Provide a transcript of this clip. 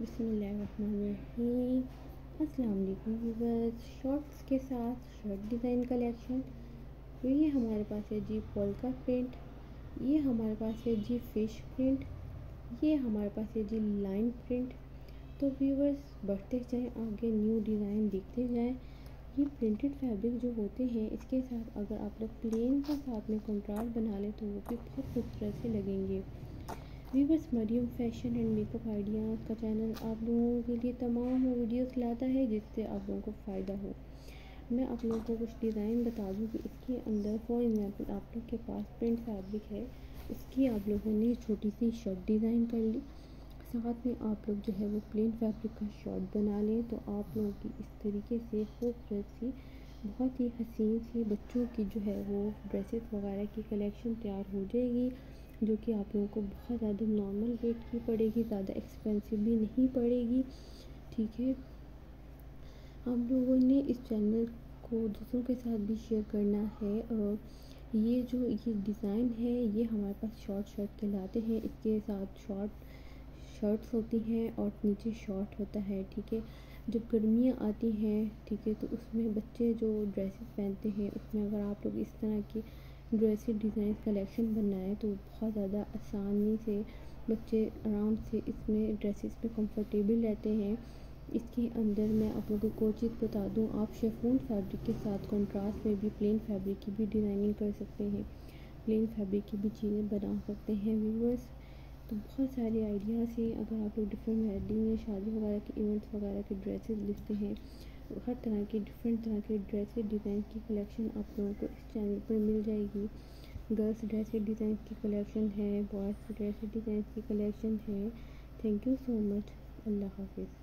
वालेकुम viewers, shorts के साथ शर्ट डिज़ाइन कलेक्शन। तो ये हमारे पास है जी पोलका प्रिंट ये हमारे पास है जी फ़िश प्रिंट, ये हमारे पास है जी लाइन प्रिंट। तो व्यूवर्स, बढ़ते जाएँ, आगे न्यू डिज़ाइन देखते जाएँ। ये प्रिंटेड फैब्रिक जो होते हैं, इसके साथ अगर आप लोग प्लेन का साथ में कंट्रास्ट बना लें तो वो भी बहुत खूबसूरत से लगेंगे। Viewers Maryam fashion and makeup ideas का चैनल आप लोगों के लिए तमाम वीडियोस लाता है जिससे आप लोगों को फ़ायदा हो। मैं आप लोगों को कुछ डिज़ाइन बता दूँ कि इसके अंदर, फॉर एग्ज़ाम्पल आप लोग के पास प्रिंट फैब्रिक है उसकी आप लोगों ने छोटी सी शर्ट डिज़ाइन कर ली। साथ में आप लोग जो है वो प्लेन फैब्रिक का शर्ट बना लें तो आप लोगों की इस तरीके से खूबसूरत सी बहुत ही हसीन सी बच्चों की जो है वो ड्रेसेस वगैरह की कलेक्शन तैयार हो जाएगी। जो कि आप लोगों को बहुत ज़्यादा नॉर्मल रेट की पड़ेगी, ज़्यादा एक्सपेंसिव भी नहीं पड़ेगी, ठीक है? आप लोगों ने इस चैनल को दूसरों के साथ भी शेयर करना है और ये जो, ये डिज़ाइन है, ये हमारे पास शॉर्ट शर्ट कहलाते हैं। इसके साथ शॉर्ट शर्ट्स होती हैं और नीचे शॉर्ट होता है, ठीक है? जब गर्मियाँ आती हैं, ठीक है तो उसमें बच्चे जो ड्रेसेस पहनते हैं, उसमें अगर आप लोग इस तरह की ड्रेसेस डिज़ाइन कलेक्शन बनाए तो बहुत ज़्यादा आसानी से बच्चे आराम से इसमें ड्रेसेस में कंफर्टेबल रहते हैं। इसके अंदर मैं आप लोगों को चीज़ बता दूँ, आप शेफून फैब्रिक के साथ कंट्रास्ट में भी प्लेन फैब्रिक की भी डिज़ाइनिंग कर सकते हैं। प्लेन फैब्रिक की भी चीज़ें बना सकते हैं व्यूवर्स तो बहुत सारे आइडियाज़ हैं, अगर आप लोग डिफरेंट वेडिंग या शादी वगैरह के इवेंट्स वगैरह के ड्रेसेस लिखते हैं हर तरह की डिफरेंट तरह के ड्रेसेस डिज़ाइन की कलेक्शन आप लोगों को इस चैनल पर मिल जाएगी। गर्ल्स ड्रेसेस डिज़ाइन की कलेक्शन है बॉयज़ ड्रेसेस डिज़ाइन की कलेक्शन है। थैंक यू सो मच अल्लाह हाफिज़।